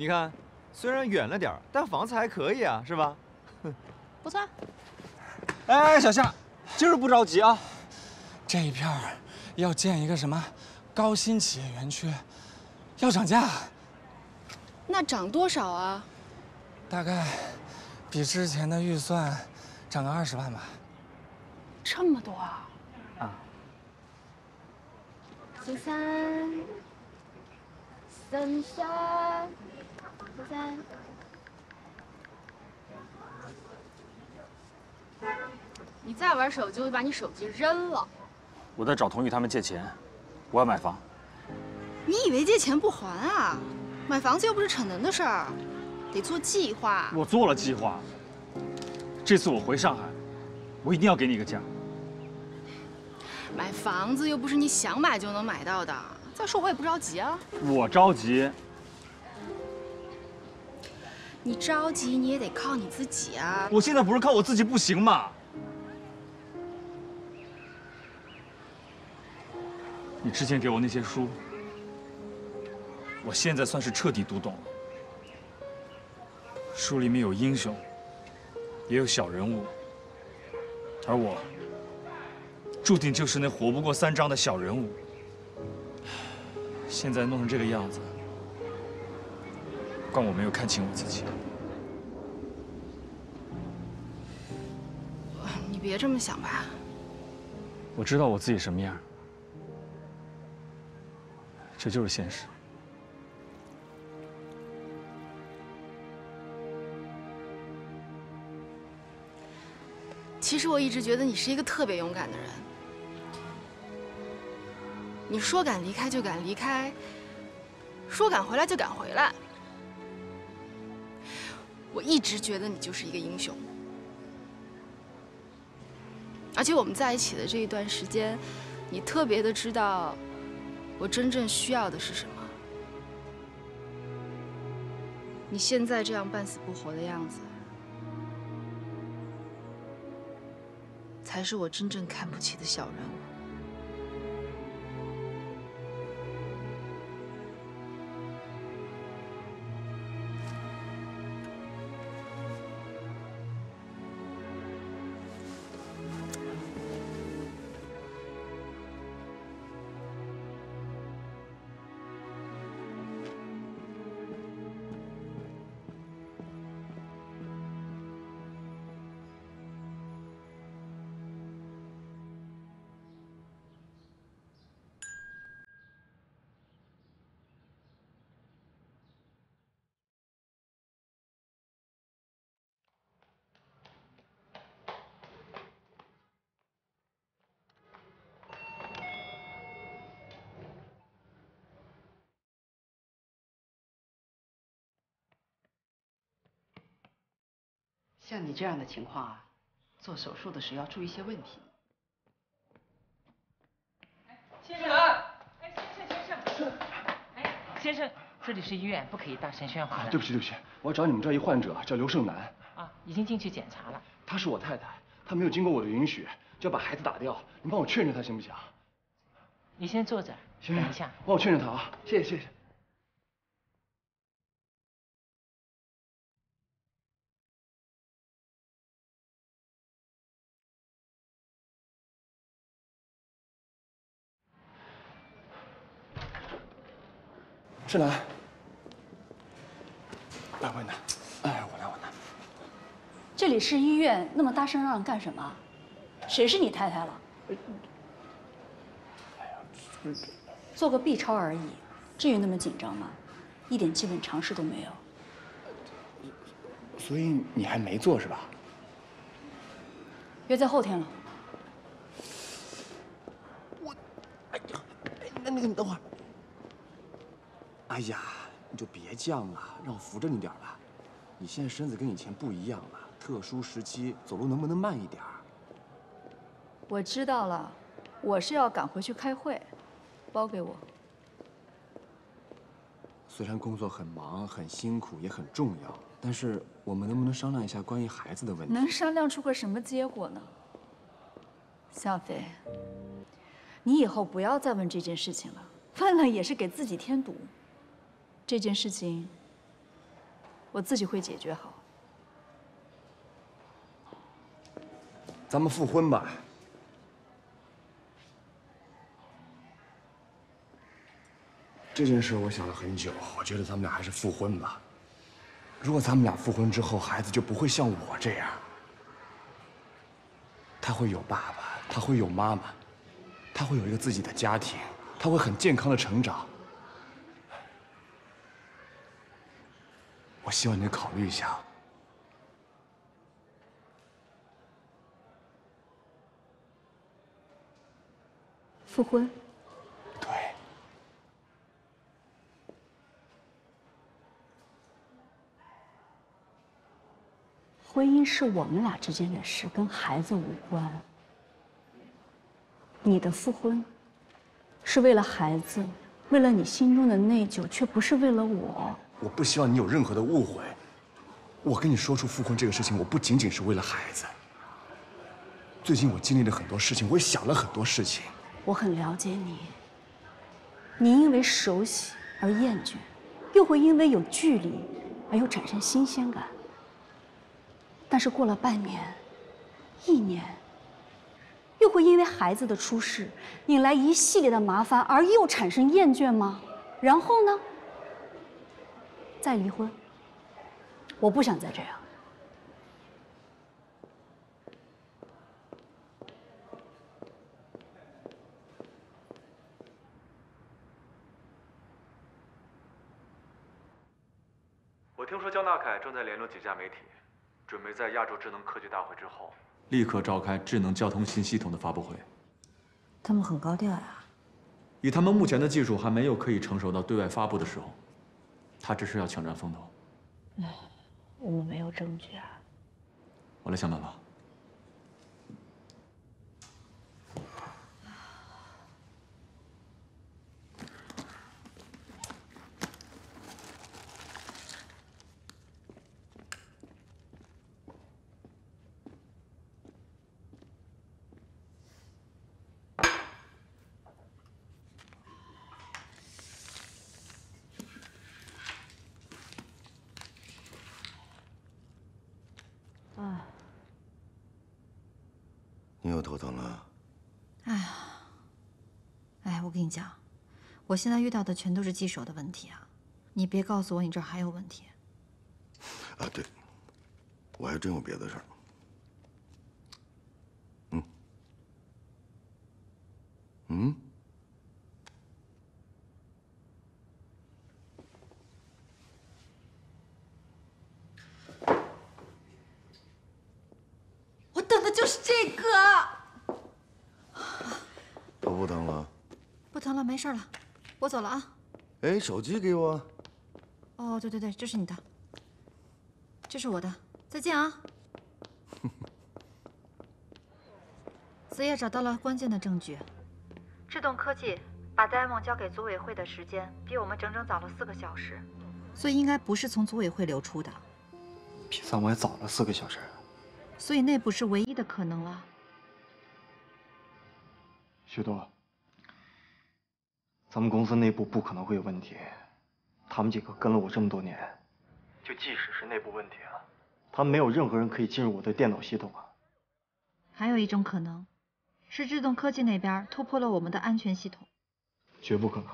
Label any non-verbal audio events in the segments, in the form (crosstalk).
你看，虽然远了点但房子还可以啊，是吧？不错。(laughs) 哎，小夏，今儿不着急啊。这一片儿要建一个什么高新企业园区，要涨价。那涨多少啊？大概比之前的预算涨个二十万吧。这么多啊？啊。苏三，三三，苏三。你再玩手机，我就把你手机扔了。我在找童宇他们借钱，我要买房。你以为借钱不还啊？买房子又不是逞能的事儿，得做计划。我做了计划。这次我回上海，我一定要给你个家。买房子又不是你想买就能买到的。再说我也不着急啊。我着急。你着急你也得靠你自己啊。我现在不是靠我自己不行吗？你之前给我那些书，我现在算是彻底读懂了。书里面有英雄，也有小人物，而我注定就是那活不过三章的小人物。现在弄成这个样子，怪我没有看清我自己。你别这么想吧。我知道我自己什么样。这就是现实。其实我一直觉得你是一个特别勇敢的人。你说敢离开就敢离开，说敢回来就敢回来。我一直觉得你就是一个英雄。而且我们在一起的这一段时间，你特别的知道。我真正需要的是什么？你现在这样半死不活的样子，才是我真正看不起的小人物。像你这样的情况啊，做手术的时候要注意一些问题。先生，哎，先生，先生，哎，先生，这里是医院，不可以大声喧哗的。对不起，对不起，我要找你们这一患者，叫刘胜男。啊，已经进去检查了。她是我太太，她没有经过我的允许就要把孩子打掉，你帮我劝劝她行不行？你先坐着，等一下，帮我劝劝她啊，谢谢谢谢。是男，来我拿，哎，我来我拿。这里是医院，那么大声嚷嚷干什么？谁是你太太了？哎呀，做个 B 超而已，至于那么紧张吗？一点基本常识都没有。所以你还没做是吧？约在后天了。我，哎呀，那那个你等会儿。哎呀，你就别犟了，让我扶着你点吧。你现在身子跟以前不一样了，特殊时期走路能不能慢一点？我知道了，我是要赶回去开会，包给我。虽然工作很忙、很辛苦，也很重要，但是我们能不能商量一下关于孩子的问题？能商量出个什么结果呢？小飞，你以后不要再问这件事情了，问了也是给自己添堵。这件事情，我自己会解决好。咱们复婚吧。这件事我想了很久，我觉得咱们俩还是复婚吧。如果咱们俩复婚之后，孩子就不会像我这样，他会有爸爸，他会有妈妈，他会有一个自己的家庭，他会很健康的成长。我希望你考虑一下。复婚。对。婚姻是我们俩之间的事，跟孩子无关。你的复婚，是为了孩子，为了你心中的内疚，却不是为了我。我不希望你有任何的误会。我跟你说出复婚这个事情，我不仅仅是为了孩子。最近我经历了很多事情，我也想了很多事情。我很了解你。你因为熟悉而厌倦，又会因为有距离而又产生新鲜感。但是过了半年、一年，又会因为孩子的出世引来一系列的麻烦而又产生厌倦吗？然后呢？再离婚？我不想再这样。我听说焦纳凯正在联络几家媒体，准备在亚洲智能科技大会之后，立刻召开智能交通新系统的发布会。他们很高调呀。以他们目前的技术，还没有可以成熟到对外发布的时候，他只是要抢占风头。唉，我们没有证据啊。我来想办法。啊，你又头疼了？哎呀，我跟你讲，我现在遇到的全都是棘手的问题啊！你别告诉我你这儿还有问题。啊，对，我还真有别的事儿。嗯，嗯，我等的就是这个。头不疼了？不疼了，没事了，我走了啊。哎，手机给我。哦，对对对，这是你的，这是我的，再见啊。(laughs) 子夜找到了关键的证据，智动科技把 demo 交给组委会的时间比我们整整早了四个小时，所以应该不是从组委会流出的，比咱们还早了四个小时。所以那不是唯一的可能了。许多，咱们公司内部不可能会有问题。他们几个跟了我这么多年，就即使是内部问题啊，他们没有任何人可以进入我的电脑系统啊。还有一种可能，是智动科技那边突破了我们的安全系统。绝不可能。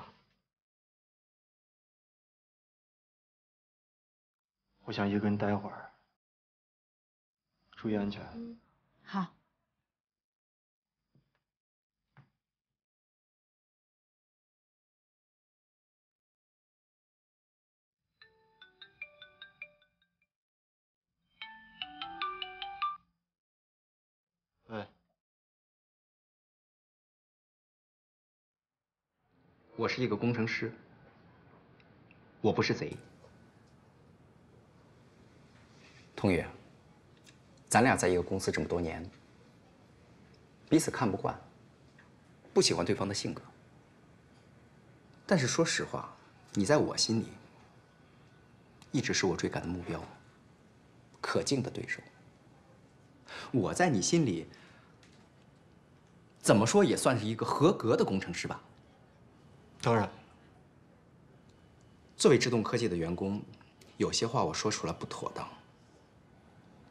我想一个人待会儿，注意安全。好。我是一个工程师，我不是贼。通宇，咱俩在一个公司这么多年，彼此看不惯，不喜欢对方的性格。但是说实话，你在我心里一直是我追赶的目标，可敬的对手。我在你心里，怎么说也算是一个合格的工程师吧？当然。作为智动科技的员工，有些话我说出来不妥当，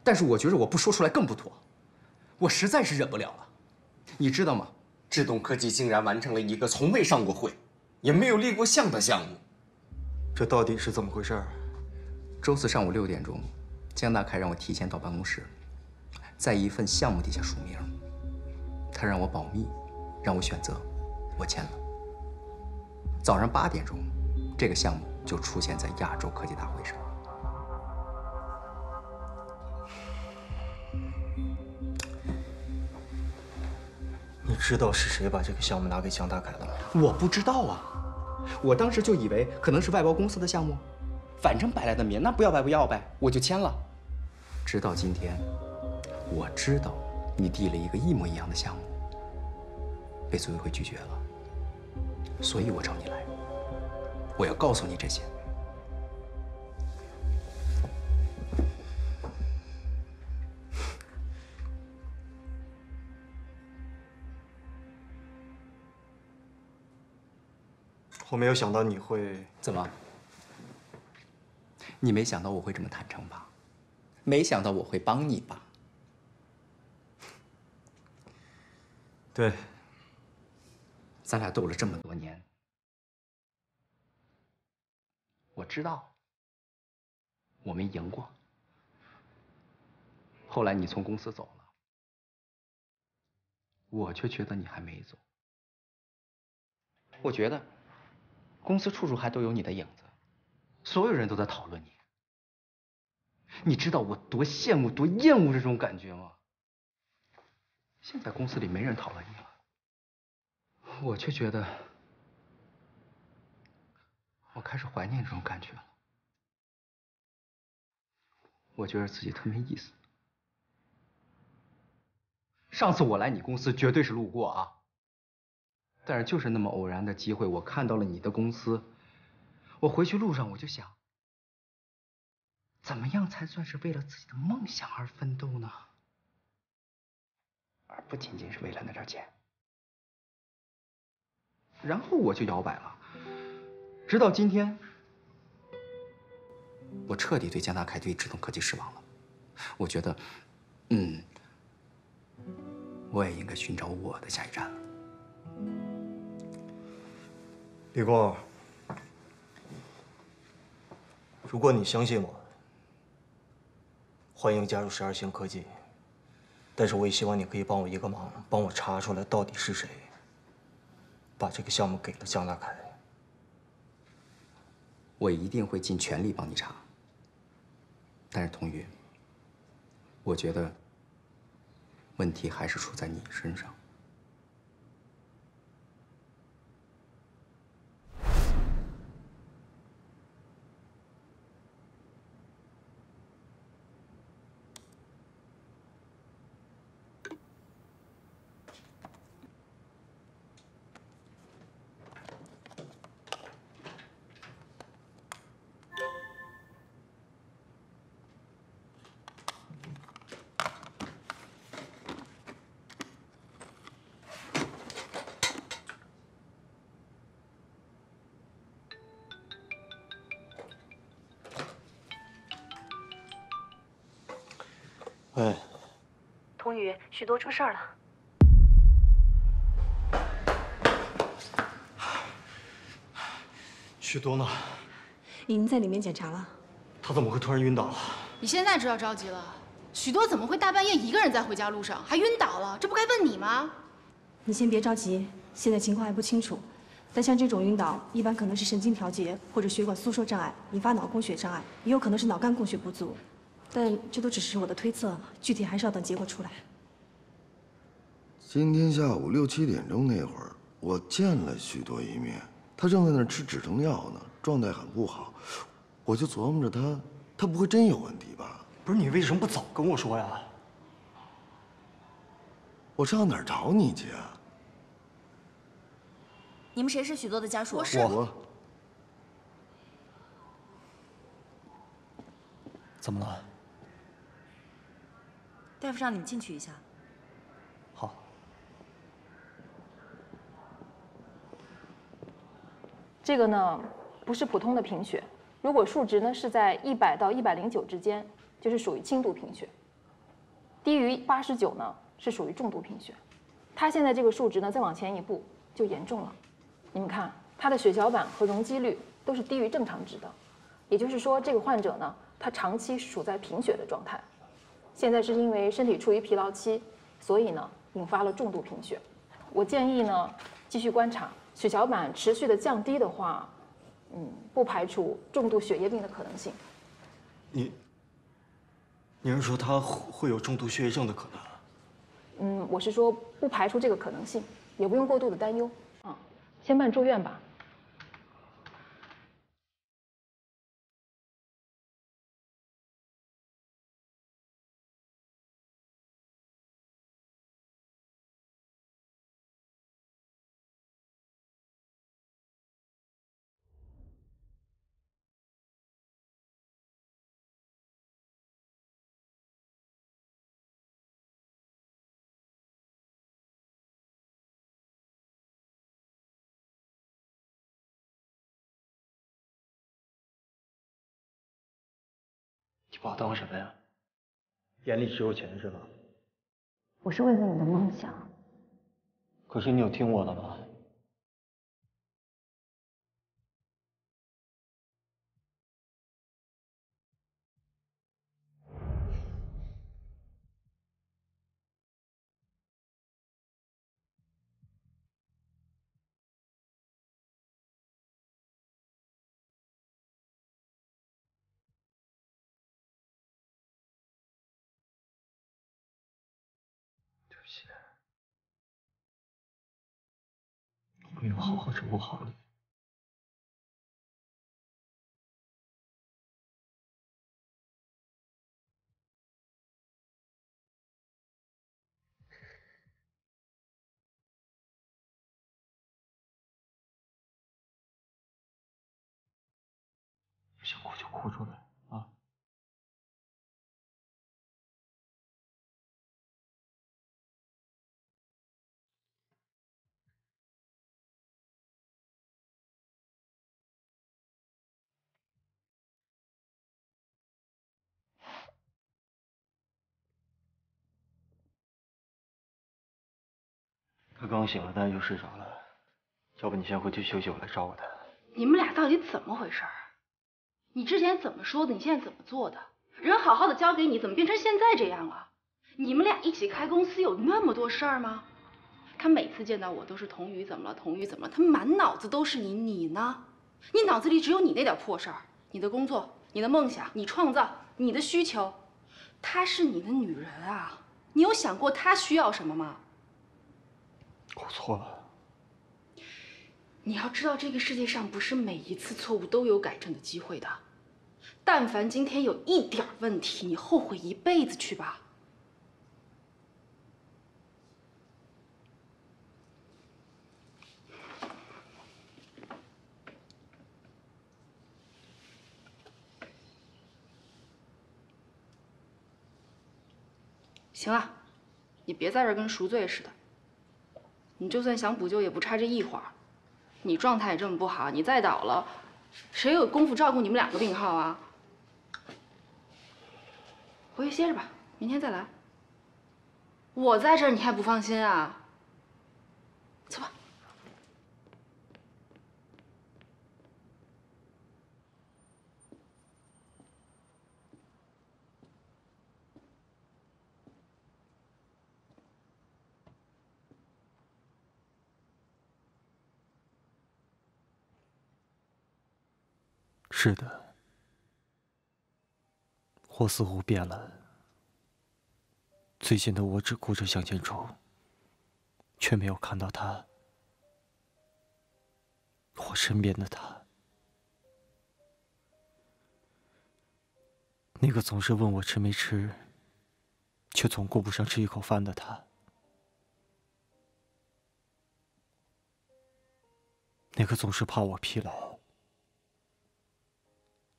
但是我觉着我不说出来更不妥，我实在是忍不了了。你知道吗？智动科技竟然完成了一个从未上过会，也没有立过项的项目。这到底是怎么回事？周四上午六点钟，江大凯让我提前到办公室，在一份项目底下署名。他让我保密，让我选择，我签了。早上八点钟，这个项目就出现在亚洲科技大会上。你知道是谁把这个项目拿给江大凯的吗？我不知道啊，我当时就以为可能是外包公司的项目，反正白来的名，那不要白不要呗，我就签了。直到今天，我知道你递了一个一模一样的项目，被组委会拒绝了，所以我找你来，我要告诉你这些。我没有想到你会怎么？你没想到我会这么坦诚吧？没想到我会帮你吧？对，咱俩斗了这么多年，我知道我没赢过。后来你从公司走了，我却觉得你还没走。我觉得。公司处处还都有你的影子，所有人都在讨论你。你知道我多羡慕、多厌恶这种感觉吗？现在公司里没人讨论你了，我却觉得我开始怀念这种感觉了。我觉得自己特没意思。上次我来你公司绝对是路过啊。但是就是那么偶然的机会，我看到了你的公司。我回去路上我就想，怎么样才算是为了自己的梦想而奋斗呢？而不仅仅是为了那点钱。然后我就摇摆了，直到今天，我彻底对江大凯、对智动科技失望了。我觉得，嗯，我也应该寻找我的下一站了。李工，如果你相信我，欢迎加入十二星科技。但是我也希望你可以帮我一个忙，帮我查出来到底是谁把这个项目给了江大凯。我一定会尽全力帮你查。但是童宇，我觉得问题还是出在你身上。许多出事儿了。许多呢？已经在里面检查了。他怎么会突然晕倒了？你现在知道着急了？许多怎么会大半夜一个人在回家路上还晕倒了？这不该问你吗？你先别着急，现在情况还不清楚。但像这种晕倒，一般可能是神经调节或者血管收缩障碍引发脑供血障碍，也有可能是脑干供血不足。但这都只是我的推测，具体还是要等结果出来。今天下午六七点钟那会儿，我见了许多一面，他正在那儿吃止疼药呢，状态很不好。我就琢磨着他，他不会真有问题吧？不是你为什么不早跟我说呀？我上哪儿找你去啊？你们谁是许多的家属？我是。我。怎么了？大夫让你们进去一下。这个呢，不是普通的贫血，如果数值呢是在一百到一百零九之间，就是属于轻度贫血；低于八十九呢是属于重度贫血。他现在这个数值呢再往前一步就严重了。你们看，他的血小板和容积率都是低于正常值的，也就是说，这个患者呢他长期处在贫血的状态。现在是因为身体处于疲劳期，所以呢引发了重度贫血。我建议呢继续观察，血小板持续的降低的话。嗯，不排除重度血液病的可能性。你，你是说他会有重度血液症的可能？嗯，我是说不排除这个可能性，也不用过度的担忧。啊，先办住院吧。把我当什么呀？眼里只有钱是吧？我是为了你的梦想。可是你有听我的吗？没有好好照顾好你。想哭就哭出来。他刚醒了，但是就睡着了。要不你先回去休息，我来照顾他。你们俩到底怎么回事？你之前怎么说的？你现在怎么做的？人好好的交给你，怎么变成现在这样了？你们俩一起开公司有那么多事儿吗？他每次见到我都是童宇怎么了？童宇怎么了？他满脑子都是你，你呢？你脑子里只有你那点破事儿，你的工作，你的梦想，你创造，你的需求。她是你的女人啊，你有想过她需要什么吗？我错了。你要知道，这个世界上不是每一次错误都有改正的机会的。但凡今天有一点问题，你后悔一辈子去吧。行了，你别在这跟赎罪似的。你就算想补救，也不差这一会儿。你状态也这么不好，你再倒了，谁有功夫照顾你们两个病号啊？回去歇着吧，明天再来。我在这儿，你还不放心啊？走吧。是的，我似乎变了。最近的我只顾着向前冲，却没有看到他，我身边的他，那个总是问我吃没吃，却总顾不上吃一口饭的他，那个总是怕我疲劳。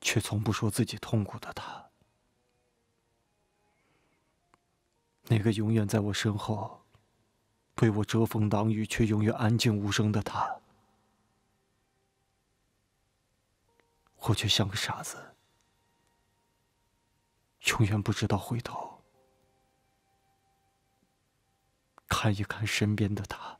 却从不说自己痛苦的他，那个永远在我身后为我遮风挡雨却永远安静无声的他，我却像个傻子，永远不知道回头看一看身边的他。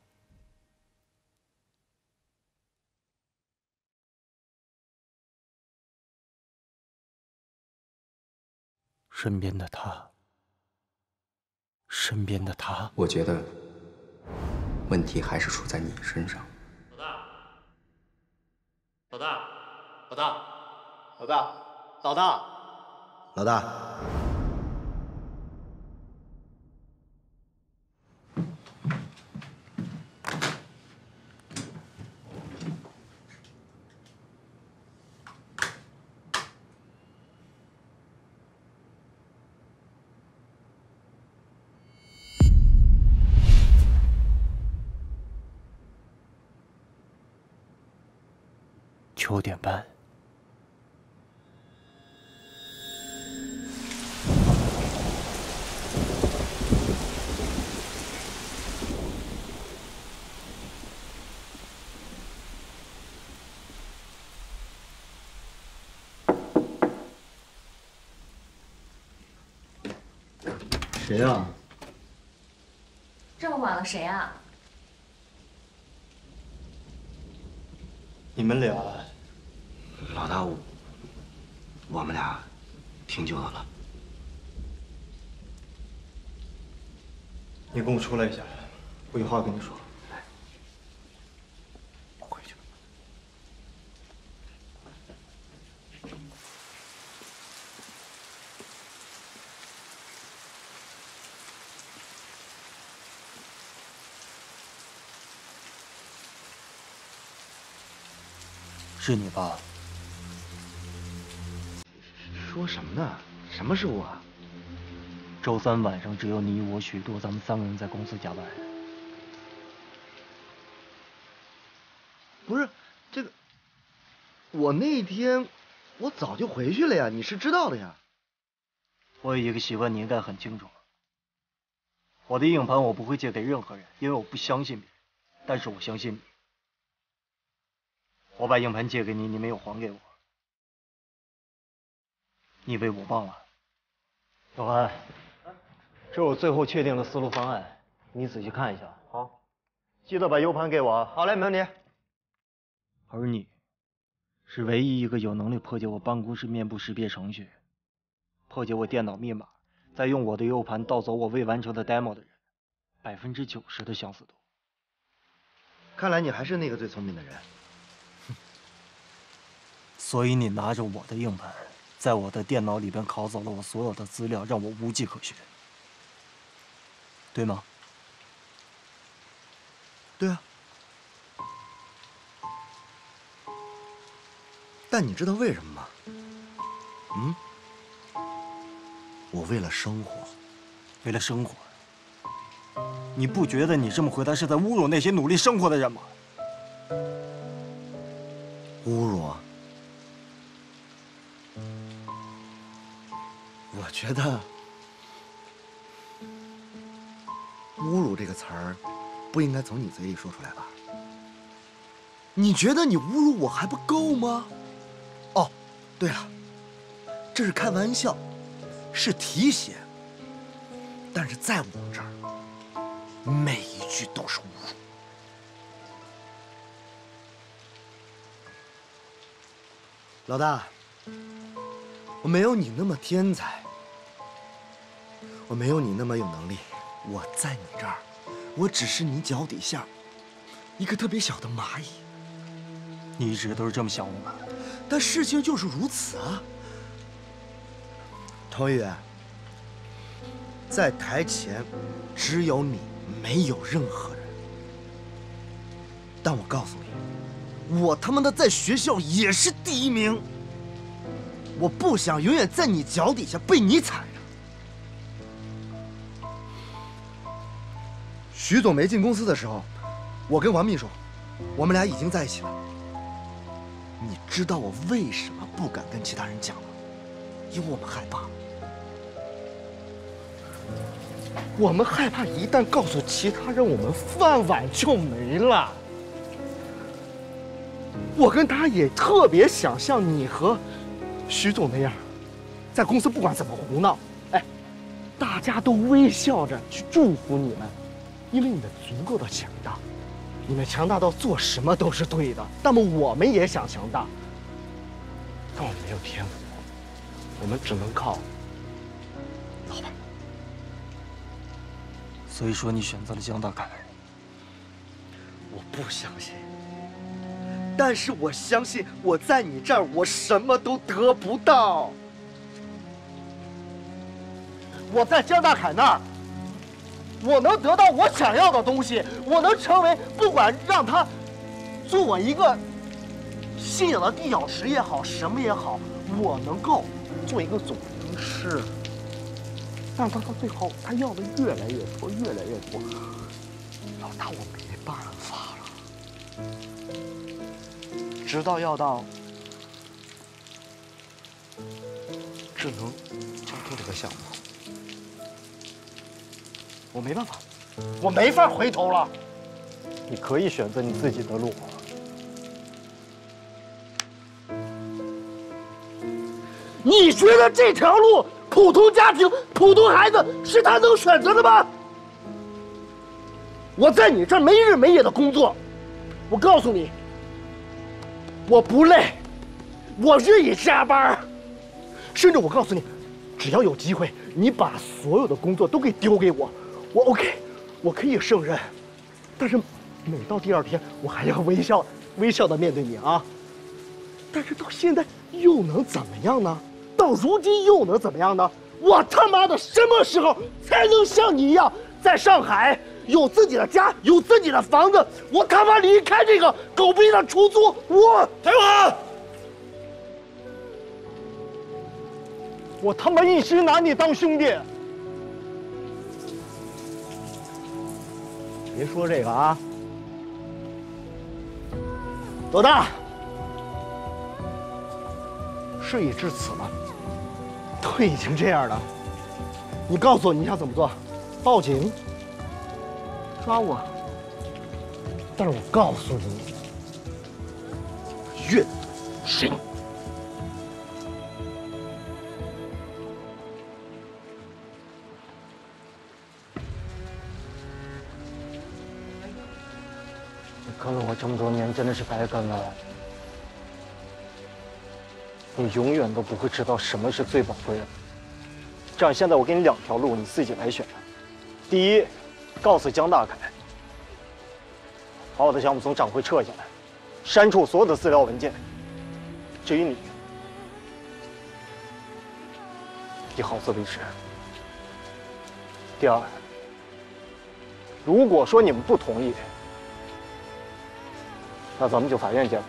身边的他，身边的他，我觉得问题还是出在你身上。老大，老大，老大，老大，老大。九谁呀？这么晚了，谁啊？你们俩，老大，我我们俩挺久的了。你跟我出来一下，我有话跟你说。回去。是你吧？说什么呢？什么是我？周三晚上只有你我许多，咱们三个人在公司加班。不是这个，我那天我早就回去了呀，你是知道的呀。我有一个习惯，你应该很清楚。我的硬盘我不会借给任何人，因为我不相信别人，但是我相信你。我把硬盘借给你，你没有还给我，你以为我忘了？小韩，这是我最后确定的思路方案，你仔细看一下。好，记得把 U 盘给我。好嘞，没问题。而你，是唯一一个有能力破解我办公室面部识别程序、破解我电脑密码，再用我的 U 盘盗走我未完成的 demo 的人，百分之九十的相似度。看来你还是那个最聪明的人。所以你拿着我的硬盘，在我的电脑里边拷走了我所有的资料，让我无迹可寻，对吗？对啊。但你知道为什么吗？嗯？我为了生活，为了生活。你不觉得你这么回答是在侮辱那些努力生活的人吗？侮辱？我觉得“侮辱”这个词儿不应该从你嘴里说出来吧？你觉得你侮辱我还不够吗？哦，对了，这是开玩笑，是提携，但是在我这儿，每一句都是侮辱。老大，我没有你那么天才。我没有你那么有能力，我在你这儿，我只是你脚底下一个特别小的蚂蚁。你一直都是这么想我吗？但事情就是如此啊。童宇，在台前只有你，没有任何人。但我告诉你，我他妈的在学校也是第一名。我不想永远在你脚底下被你踩着。徐总没进公司的时候，我跟王秘书，我们俩已经在一起了。你知道我为什么不敢跟其他人讲吗？因为我们害怕，我们害怕一旦告诉其他人，我们饭碗就没了。我跟他也特别想像你和徐总那样，在公司不管怎么胡闹，哎，大家都微笑着去祝福你们，因为你们足够的强大，你们强大到做什么都是对的。那么我们也想强大，但我们没有天赋，我们只能靠老板。所以说你选择了江大凯。我不相信，但是我相信我在你这儿，我什么都得不到。我在江大凯那儿，我能得到我想要的东西，我能成为不管让他做我一个信仰的地脚石也好，什么也好，我能够做一个总兵师。但他到最后，他要的越来越多，越来越多。老大，我没办法了，直到要到智能交通这个项目，我没办法，我没法回头了。你可以选择你自己的路。你觉得这条路，普通家庭、普通孩子是他能选择的吗？我在你这儿没日没夜的工作，我告诉你，我不累，我愿意加班甚至我告诉你，只要有机会，你把所有的工作都给丢给我，我 OK，我可以胜任。但是每到第二天，我还要微笑 (laughs) 微笑的面对你啊。但是到现在又能怎么样呢？到如今又能怎么样呢？我他妈的什么时候才能像你一样在上海？有自己的家，有自己的房子，我他妈离开这个狗逼的出租，我台湾，我他妈一直拿你当兄弟。别说这个啊，老大，事已至此了，都已经这样了，你告诉我你想怎么做？报警？抓我！但是我告诉你，越行。你跟了我这么多年，真的是白跟了。你永远都不会知道什么是最宝贵的。这样，现在我给你两条路，你自己来选。第一。告诉江大凯，把我的项目从展会撤下来，删除所有的资料文件。至于你，你好自为之。第二，如果说你们不同意，那咱们就法院见吧。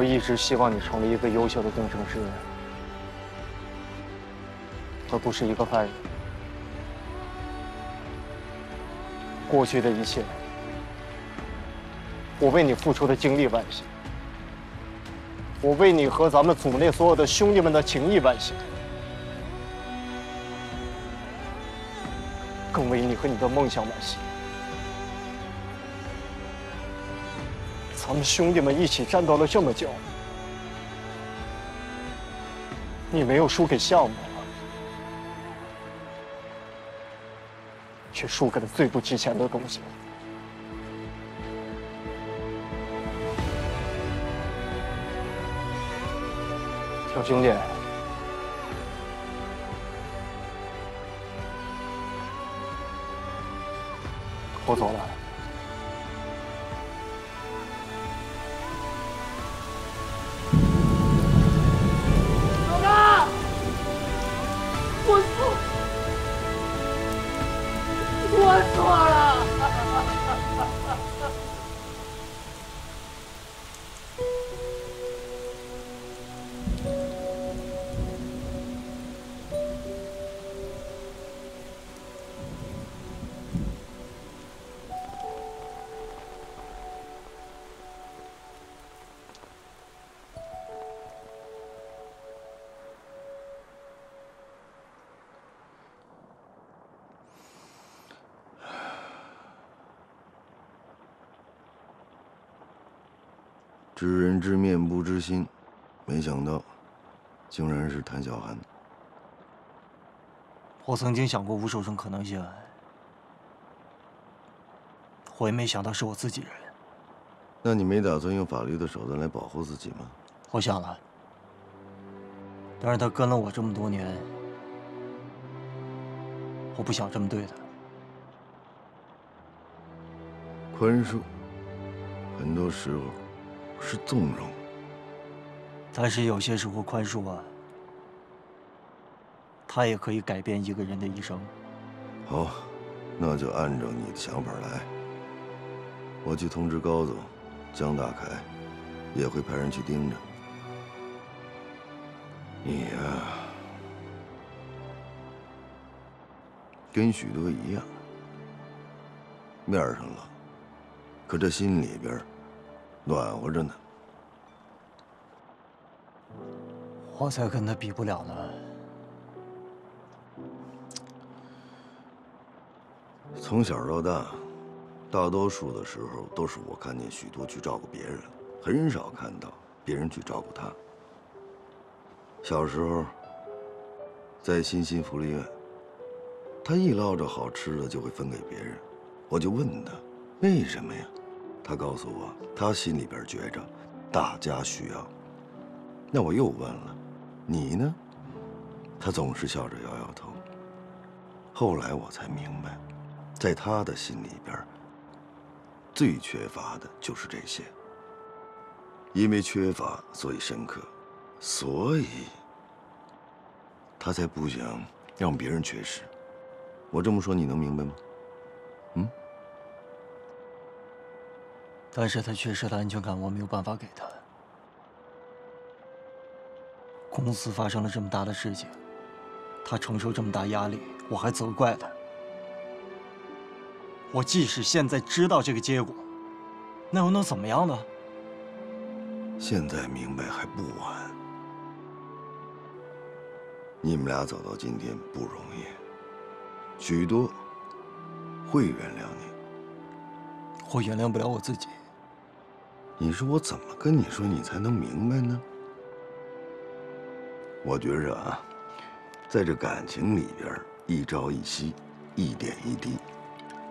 我一直希望你成为一个优秀的工程师，而不是一个犯人。过去的一切，我为你付出的精力惋惜，我为你和咱们组内所有的兄弟们的情谊惋惜，更为你和你的梦想惋惜。咱们兄弟们一起战斗了这么久，你没有输给项目，却输给了最不值钱的东西。小兄弟，我走了。知人知面不知心，没想到，竟然是谭小涵。我曾经想过无数种可能性，我也没想到是我自己人。那你没打算用法律的手段来保护自己吗？我想了，但是他跟了我这么多年，我不想这么对他。宽恕，很多时候是纵容。但是有些时候，宽恕啊，它也可以改变一个人的一生。好，那就按照你的想法来。我去通知高总，江大凯也会派人去盯着。你呀，跟许多一样，面上冷，可这心里边暖和着呢。我才跟他比不了呢。从小到大，大多数的时候都是我看见许多去照顾别人，很少看到别人去照顾他。小时候，在新新福利院，他一捞着好吃的就会分给别人，我就问他为什么呀？他告诉我，他心里边觉着大家需要。那我又问了，你呢？他总是笑着摇摇头。后来我才明白，在他的心里边，最缺乏的就是这些。因为缺乏，所以深刻。所以，他才不想让别人缺失。我这么说，你能明白吗？但是他缺失的安全感，我没有办法给他。公司发生了这么大的事情，他承受这么大压力，我还责怪他。我即使现在知道这个结果，那又能怎么样呢？现在明白还不晚。你们俩走到今天不容易，许多会原谅你，我原谅不了我自己。你说我怎么跟你说，你才能明白呢？我觉着啊，在这感情里边，一朝一夕，一点一滴，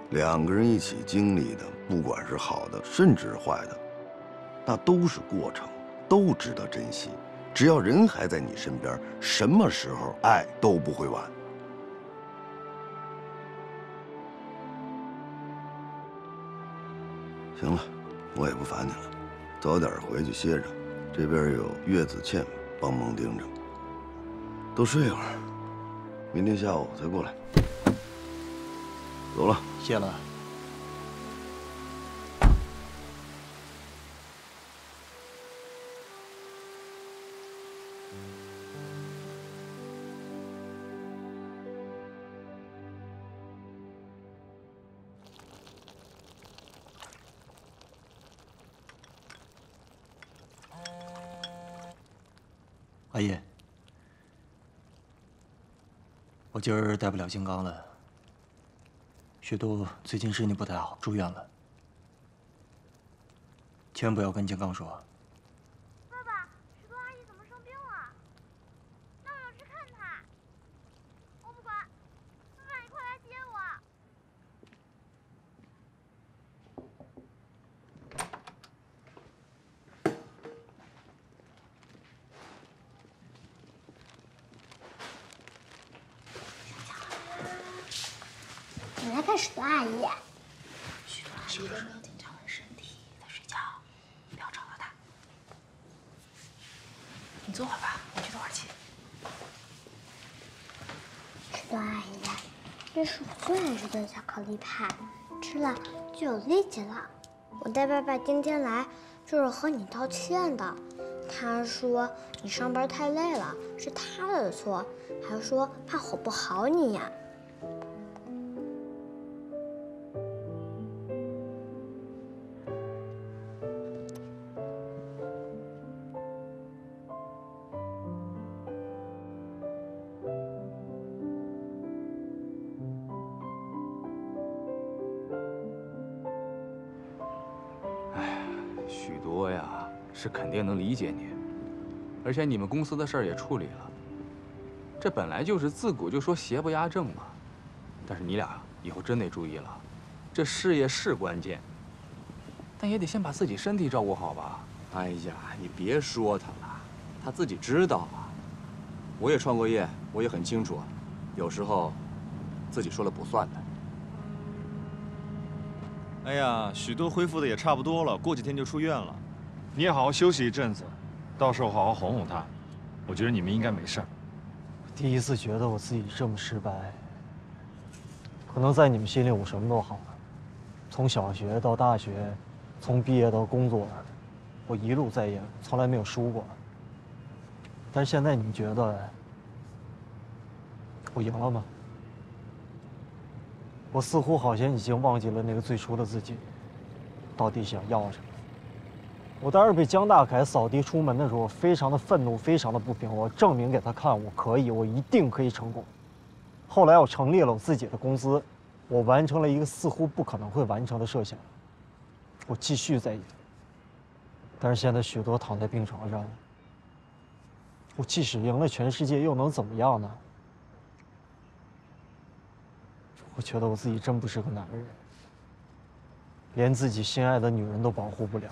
两个人一起经历的，不管是好的，甚至是坏的，那都是过程，都值得珍惜。只要人还在你身边，什么时候爱都不会晚。行了，我也不烦你了，早点回去歇着。这边有岳子倩帮忙盯着，多睡一会儿，明天下午再过来。走了，谢了。我今儿带不了金刚了。雪冬最近身体不太好，住院了，千万不要跟金刚说。爸爸，雪冬阿姨怎么生病了？那我要去看她。我不管，爸爸，你快来接我。你来看许多阿姨。许多阿姨都没有经常问身体，在睡觉，不要吵到她。你坐会儿吧，我去透会儿气。许多阿姨，这是我最爱吃的巧克力派，吃了就有力气了。我带爸爸今天来就是和你道歉的。他说你上班太累了，是他的错，还说怕哄不好你呀。多呀，是肯定能理解你，而且你们公司的事儿也处理了。这本来就是自古就说邪不压正嘛。但是你俩以后真得注意了，这事业是关键，但也得先把自己身体照顾好吧。哎呀，你别说他了，他自己知道啊。我也创过业，我也很清楚，有时候自己说了不算的。哎呀，许多恢复的也差不多了，过几天就出院了。你也好好休息一阵子，到时候好好哄哄他。我觉得你们应该没事儿。第一次觉得我自己这么失败，可能在你们心里我什么都好，从小学到大学，从毕业到工作，我一路在赢，从来没有输过。但是现在你们觉得我赢了吗？我似乎好像已经忘记了那个最初的自己，到底想要什么。我当时被江大凯扫地出门的时候，非常的愤怒，非常的不平。我证明给他看，我可以，我一定可以成功。后来我成立了我自己的公司，我完成了一个似乎不可能会完成的设想。我继续在演，但是现在许多躺在病床上。我即使赢了全世界，又能怎么样呢？我觉得我自己真不是个男人，连自己心爱的女人都保护不了。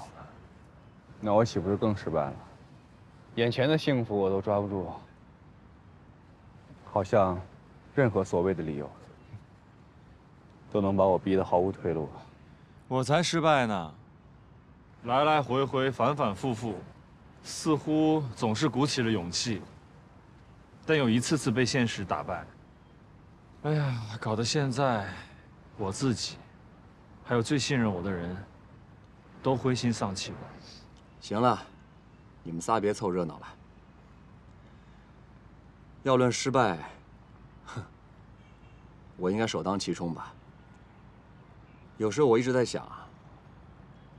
那我岂不是更失败了？眼前的幸福我都抓不住，好像任何所谓的理由都能把我逼得毫无退路。我才失败呢！来来回回，反反复复，似乎总是鼓起了勇气，但又一次次被现实打败。哎呀，搞得现在我自己，还有最信任我的人，都灰心丧气了。行了，你们仨别凑热闹了。要论失败，哼，我应该首当其冲吧。有时候我一直在想，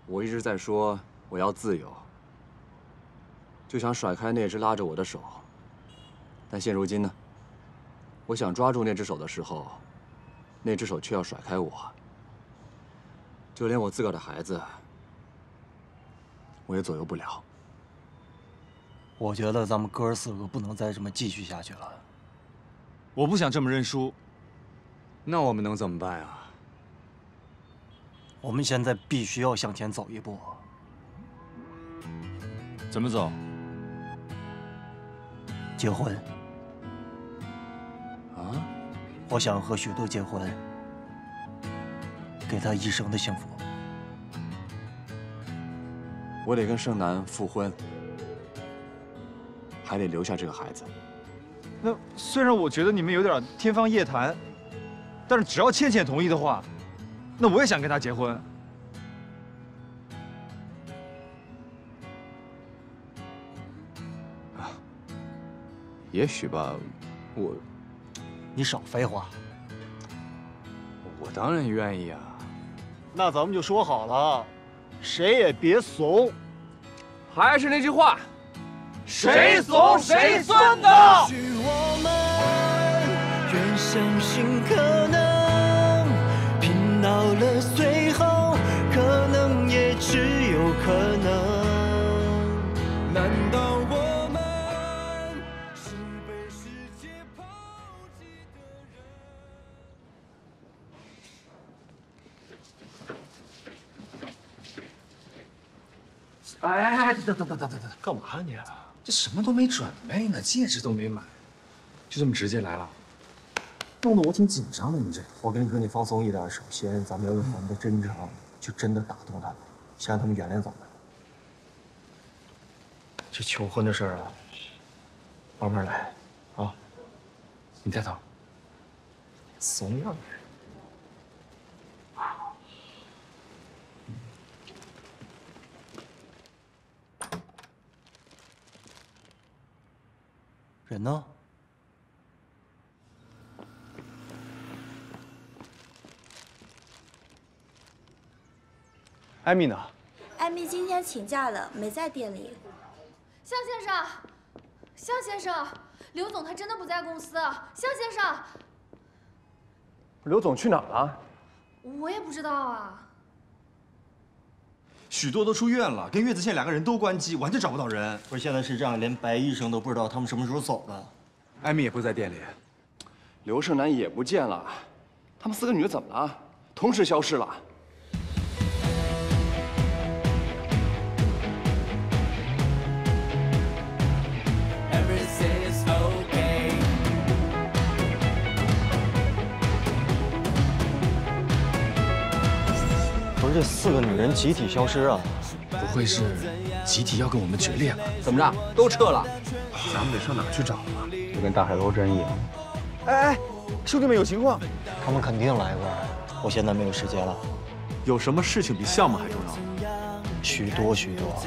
我一直在说我要自由，就想甩开那只拉着我的手。但现如今呢？我想抓住那只手的时候，那只手却要甩开我。就连我自个儿的孩子，我也左右不了。我觉得咱们哥四个不能再这么继续下去了。我不想这么认输。那我们能怎么办啊？我们现在必须要向前走一步。怎么走？结婚。啊我想和许多结婚，给她一生的幸福。我得跟盛楠复婚，还得留下这个孩子。那虽然我觉得你们有点天方夜谭，但是只要倩倩同意的话，那我也想跟她结婚。也许吧，我。你少废话！我当然愿意啊。那咱们就说好了，谁也别怂。还是那句话，谁怂谁算的。等等等等等等，干嘛啊你？这什么都没准备呢，戒指都没买，就这么直接来了，弄得我挺紧张的。你这，我跟你说，你放松一点。首先，咱们要用咱们的真诚，就真的打动他们，先让他们原谅咱们。这求婚的事儿啊，慢慢来，啊，你带头。怂样。人呢？艾米呢？艾米今天请假了，没在店里。向先生，向先生，刘总他真的不在公司。向先生，刘总去哪儿了？我也不知道啊。许多都出院了，跟岳子倩两个人都关机，完全找不到人。不是现在是这样，连白医生都不知道他们什么时候走的。艾米也不在店里，刘胜男也不见了，他们四个女的怎么了？同时消失了。这四个女人集体消失啊？不会是集体要跟我们决裂吧？怎么着，都撤了？咱们得上哪儿去找啊？就跟大海捞针一样。哎哎，兄弟们有情况，他们肯定来过。我现在没有时间了。有什么事情比项目还重要？许多许多。